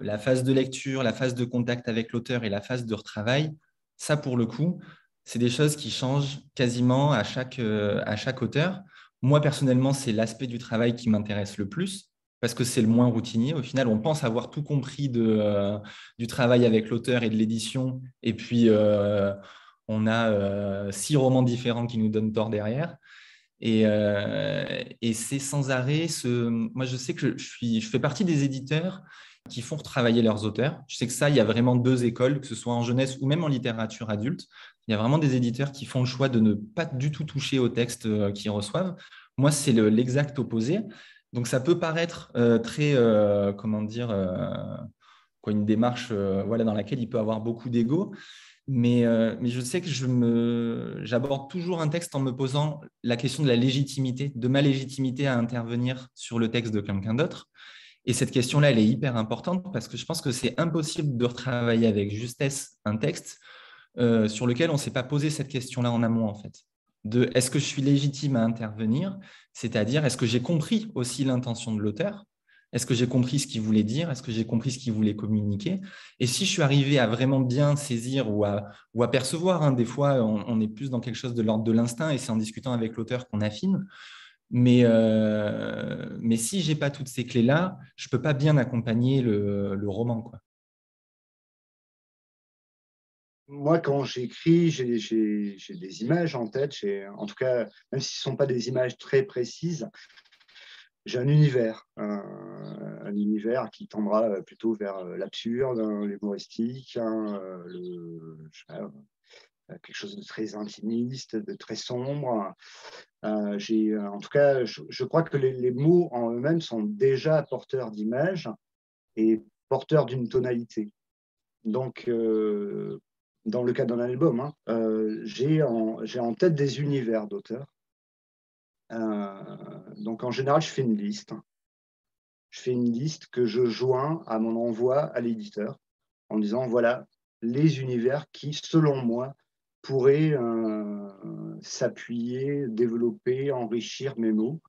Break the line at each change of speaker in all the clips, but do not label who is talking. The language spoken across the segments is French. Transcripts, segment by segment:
la phase de lecture, la phase de contact avec l'auteur et la phase de retravail, ça, pour le coup, c'est des choses qui changent quasiment à chaque, euh, auteur. Moi, personnellement, c'est l'aspect du travail qui m'intéresse le plus parce que c'est le moins routinier. Au final, on pense avoir tout compris euh, du travail avec l'auteur et de l'édition. Et puis, euh, on a six romans différents qui nous donnent tort derrière. Et, et c'est sans arrêt. Moi, je sais que je, fais partie des éditeurs qui font travailler leurs auteurs. Je sais que ça, il y a vraiment deux écoles, que ce soit en jeunesse ou même en littérature adulte. Il y a vraiment des éditeurs qui font le choix de ne pas du tout toucher au texte euh, qu'ils reçoivent. Moi, c'est l'exact opposé. Donc, ça peut paraître euh, très, euh, comment dire, une démarche dans laquelle il peut avoir beaucoup d'ego. Mais, mais, je sais que j'aborde toujours un texte en me posant la question de la légitimité, de ma légitimité à intervenir sur le texte de quelqu'un d'autre. Et cette question-là, elle est hyper importante parce que je pense que c'est impossible de retravailler avec justesse un texte euh, sur lequel on ne s'est pas posé cette question-là en amont, en fait. De est-ce que je suis légitime à intervenir? C'est-à-dire, est-ce que j'ai compris aussi l'intention de l'auteur? Est-ce que j'ai compris ce qu'il voulait dire? Est-ce que j'ai compris ce qu'il voulait communiquer? Et si je suis arrivé à vraiment bien saisir ou à, percevoir, hein, des fois, on, est plus dans quelque chose de l'ordre de l'instinct et c'est en discutant avec l'auteur qu'on affine. Mais, euh, si je n'ai pas toutes ces clés-là, je ne peux pas bien accompagner le, roman.
Moi, quand j'écris, j'ai des images en tête. En tout cas, même si ce ne sont pas des images très précises, j'ai un univers, un, univers qui tendra plutôt vers l'absurde, hein, l'humoristique, hein, quelque chose de très intimiste, de très sombre. Euh, en tout cas, je, crois que les, mots en eux-mêmes sont déjà porteurs d'images et porteurs d'une tonalité. Donc, euh, dans le cas d'un album, hein, euh, j'ai en, tête des univers d'auteurs. Euh, donc en général, je fais une liste. Je fais une liste que je joins à mon envoi à l'éditeur en disant voilà les univers qui, selon moi, pourraient euh, s'appuyer, développer, enrichir mes mots.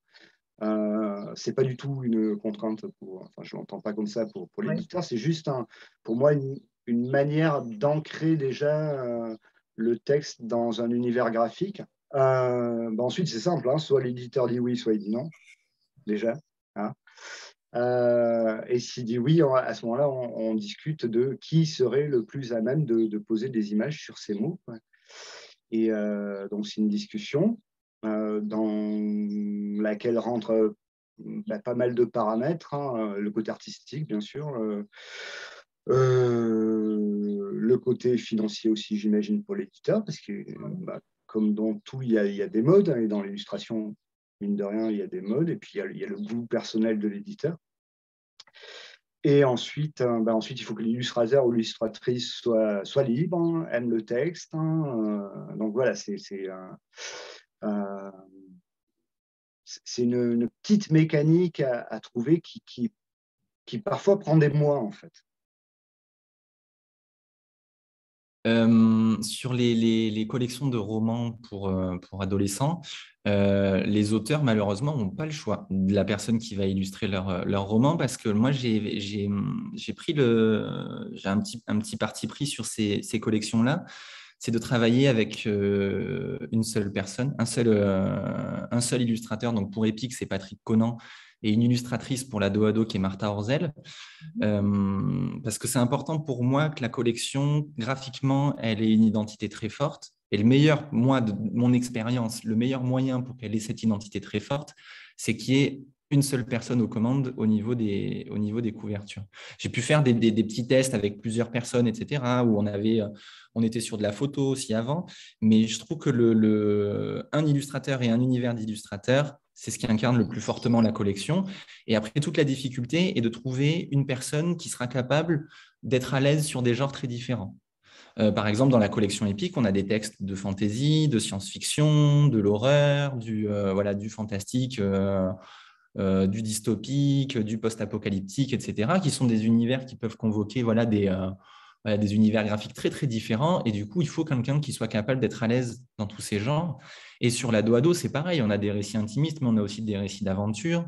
Euh, c'est pas du tout une contrainte pour, enfin, je l'entends pas comme ça pour, pour l'éditeur, c'est juste un, pour moi une, une manière d'ancrer déjà euh, le texte dans un univers graphique. Euh, bah, ensuite, c'est simple, hein, soit l'éditeur dit oui, soit il dit non, déjà. Hein. Euh, et s'il dit oui, à ce moment-là, on, discute de qui serait le plus à même de, poser des images sur ces mots. Et donc, c'est une discussion dans laquelle rentre bah, pas mal de paramètres, hein, le côté artistique, bien sûr, euh, le côté financier aussi, j'imagine, pour l'éditeur, parce que bah, comme dans tout, il y, a, des modes, hein, et dans l'illustration, mine de rien, il y a des modes, et puis il y a, le goût personnel de l'éditeur. Et ensuite, hein, bah, ensuite, il faut que l'illustrateur ou l'illustratrice soit, libre, hein, aime le texte. Euh, donc voilà, c'est euh, c'est une, petite mécanique à, trouver qui, qui, parfois prend des mois, en fait.
Euh, sur les, collections de romans pour, euh, adolescents, euh, les auteurs, malheureusement, n'ont pas le choix de la personne qui va illustrer leur, leur roman parce que moi, j'ai pris le. Un petit, parti pris sur ces, ces collections-là c'est de travailler avec une seule personne, un seul, un seul illustrateur. Donc pour Epic, c'est Patrick Conan et une illustratrice pour la dos à dos qui est Martha Orzel. Mhm. Euh, parce que c'est important pour moi que la collection, graphiquement, elle ait une identité très forte. Et le meilleur, moi, de mon expérience, le meilleur moyen pour qu'elle ait cette identité très forte, c'est qu'il y ait une seule personne aux commandes au niveau des, au niveau des couvertures. J'ai pu faire des, des, petits tests avec plusieurs personnes, etc., où on, avait, on était sur de la photo aussi avant, mais je trouve que le, le un illustrateur et un univers d'illustrateur, c'est ce qui incarne le plus fortement la collection. Et après, toute la difficulté est de trouver une personne qui sera capable d'être à l'aise sur des genres très différents. Euh, par exemple, dans la collection épique, on a des textes de fantasy, de science-fiction, de l'horreur, du, euh, voilà, du fantastique, euh, du dystopique, du post-apocalyptique, etc., qui sont des univers qui peuvent convoquer voilà, des, univers graphiques très très différents et du coup il faut quelqu'un qui soit capable d'être à l'aise dans tous ces genres et sur la dos c'est pareil on a des récits intimistes mais on a aussi des récits d'aventure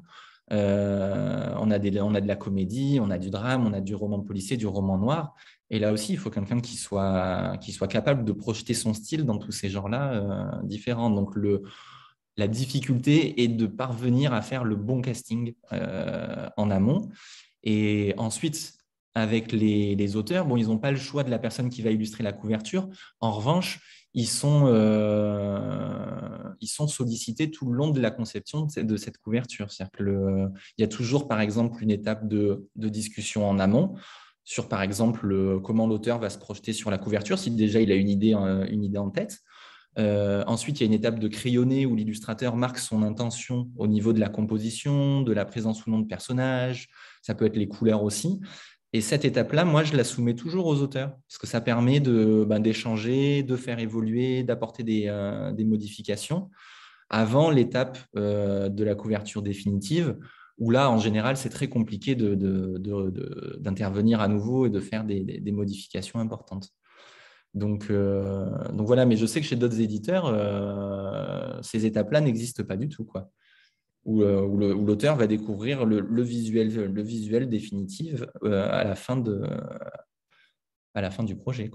on, a des, on a de la comédie, on a du drame, on a du roman policier, du roman noir. Et là aussi, il faut quelqu'un qui soit, qui soit capable de projeter son style dans tous ces genres-là différents. Donc, le, la difficulté est de parvenir à faire le bon casting en amont. Et ensuite, avec les, auteurs, bon, ils n'ont pas le choix de la personne qui va illustrer la couverture. En revanche, ils sont, euh, ils sont sollicités tout le long de la conception de cette couverture. il y a toujours, par exemple, une étape de, discussion en amont sur, par exemple, comment l'auteur va se projeter sur la couverture, si déjà il a une idée, une idée en tête. Euh, ensuite, il y a une étape de crayonner où l'illustrateur marque son intention au niveau de la composition, de la présence ou non de personnages. Ça peut être les couleurs aussi. Et cette étape-là, moi, je la soumets toujours aux auteurs, parce que ça permet ben, d'échanger, de, faire évoluer, d'apporter des, euh, modifications avant l'étape euh, de la couverture définitive, où là, en général, c'est très compliqué d'intervenir à nouveau et de faire des, modifications importantes. Donc, euh, donc, voilà, mais je sais que chez d'autres éditeurs, ces étapes-là n'existent pas du tout. Quoi. Euh, où, l'auteur va découvrir le, visuel, le visuel définitif euh, à, la fin du projet.